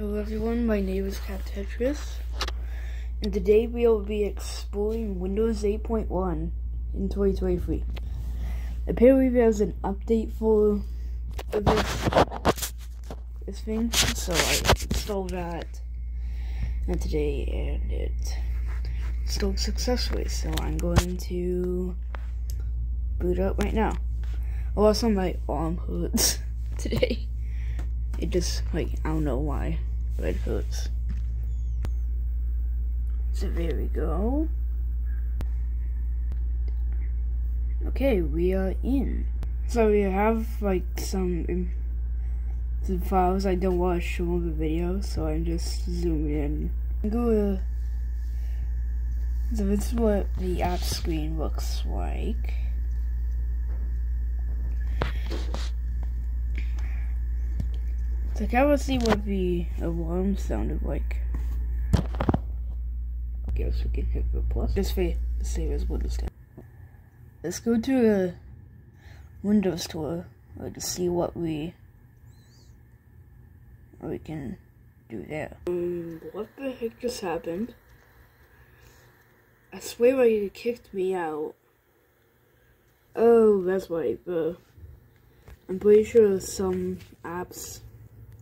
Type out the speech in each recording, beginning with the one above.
Hello everyone, my name is Cat Tetris, and today we will be exploring Windows 8.1 in 2023. Apparently there's an update for this, this thing, so I installed that and today and it installed successfully, so I'm going to boot up right now. Also my arm hurts today. It just, like, I don't know why, it hurts. So there we go. Okay, we are in. So we have, like, some, some files I don't want to show in the video, so I'm just zooming in. Gonna, so this is what the app screen looks like. So I to see what the alarm sounded like. Guess we can hit the plus. Just for the save as Windows 10. Let's go to a Windows store uh, to see what we we can do there. Um, what the heck just happened? I swear it kicked me out. Oh, that's why. The I'm pretty sure some apps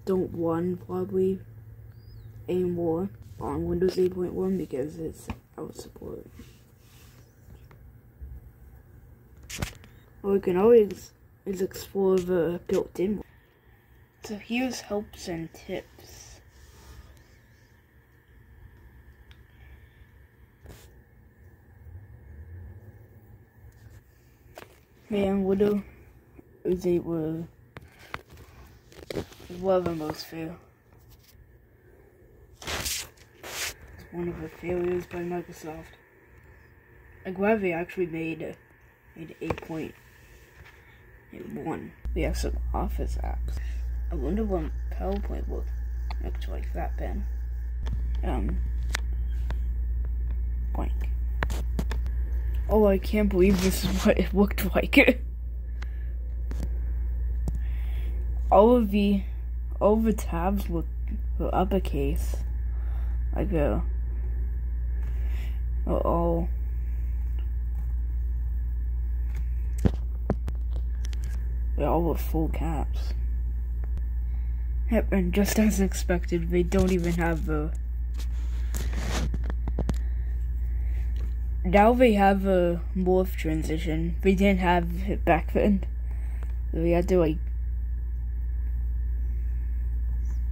don't run probably anymore on Windows 8.1 because it's out support. Or we can always is explore the built-in. So here's helps and tips. Man, is able of the most fail. It's one of the failures by Microsoft. They actually made made 8.1. We have some Office apps. I wonder what PowerPoint will look like that then. Um, blank. Oh, I can't believe this is what it looked like. all of the all the tabs were, were uppercase. Like uh all they all were full caps. Yep, and just as expected, they don't even have the now they have a morph transition. They didn't have it back then. We had to like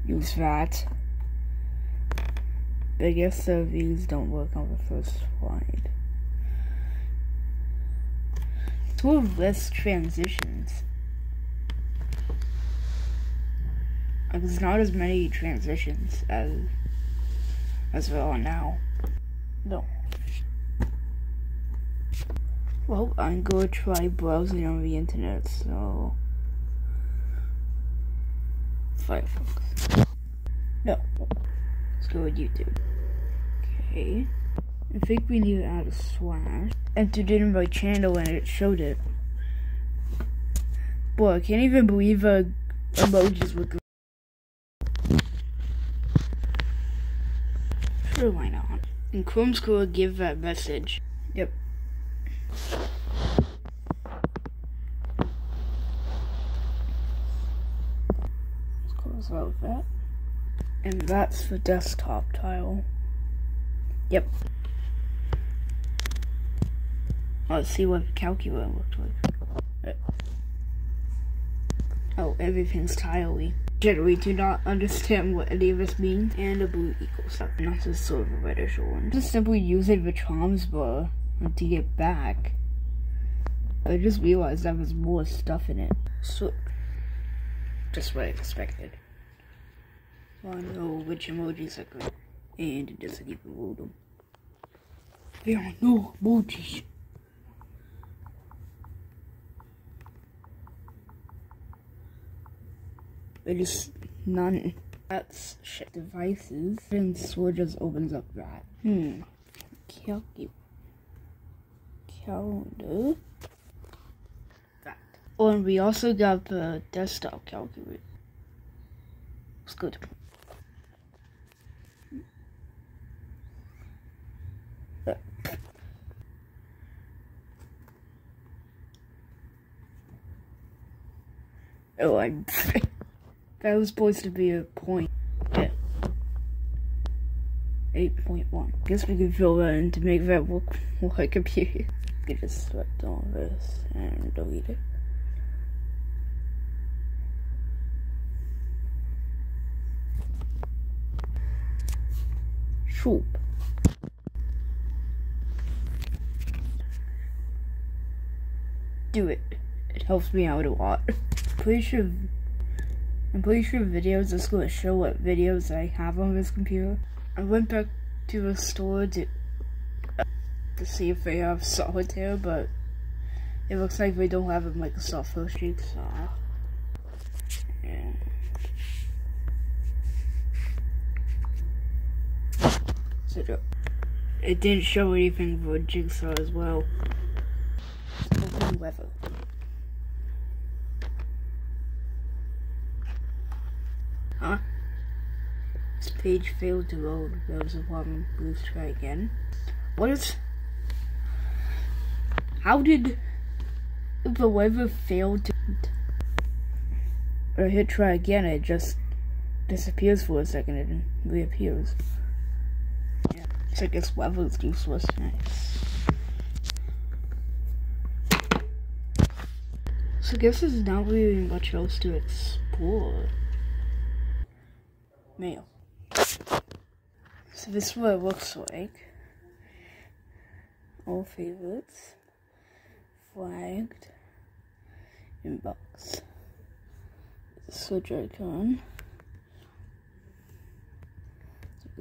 use that. I guess the views don't work on the first slide. Two less transitions. Like, there's not as many transitions as as there are now. No. Well, I'm gonna try browsing on the internet, so Firefox. No. Let's go with YouTube. Okay. I think we need to add a slash. Entered it in my channel and it showed it. Boy, I can't even believe uh, emojis were good. Sure, why not? And Chrome's gonna give that message. Yep. Close out that. And that's the desktop tile. Yep. Let's see what the calculator looks like. Oh, everything's tiley. Generally do not understand what any of this means. And a blue equals up, not the silver reddish one. Just simply using the charms bar to get back. I just realized there was more stuff in it. So, just what I expected. I know which emojis are good. And it doesn't even load them. There are no emojis. It is none. That's shit devices. And Sword just opens up that. Hmm. Calculator. Calendar. That. Oh, and we also got the desktop calculator. It's good. Oh, I. that was supposed to be a point. Yeah. 8.1. Guess we can fill that in to make that look like a period. We just select all this and delete it. Shoop. Do it. It helps me out a lot. Pretty sure I'm pretty sure videos is to show what videos I have on this computer. I went back to the store to, to see if they have solitaire, but it looks like they don't have a Microsoft First Street, so... Yeah. It didn't show anything for Jigsaw as well. Open weather. Huh? This page failed to load. There was a problem. Please try again. What is... How did the weather fail to... Or hit try again, it just disappears for a second and reappears. Yeah, so I guess weather's useless. Nice. So I guess there's not really much else to explore mail. So this is what it looks like. All favorites. Flagged. Inbox. Switch icon.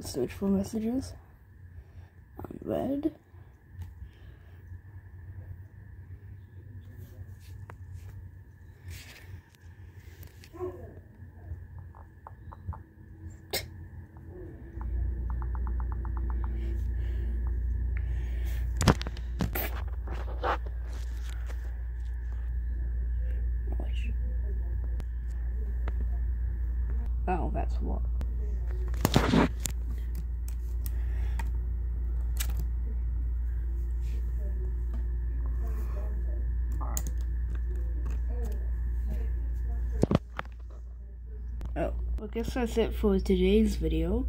Search for messages. Unread. Oh, that's what. Oh, I guess that's it for today's video.